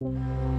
Música